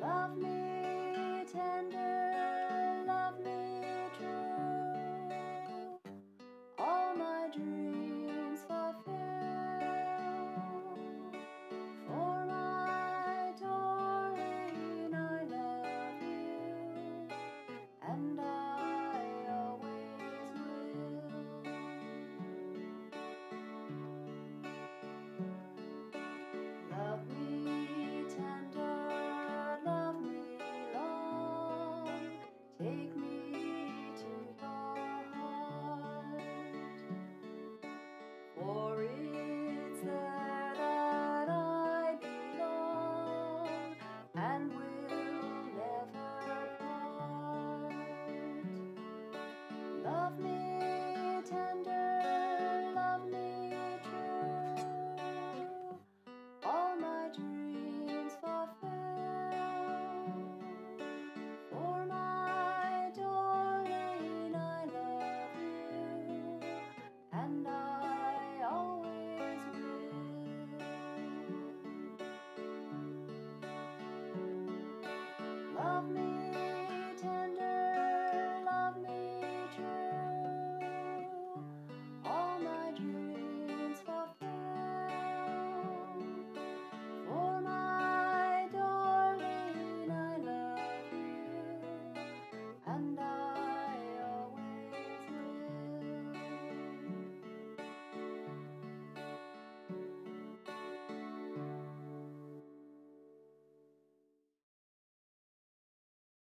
love me tender.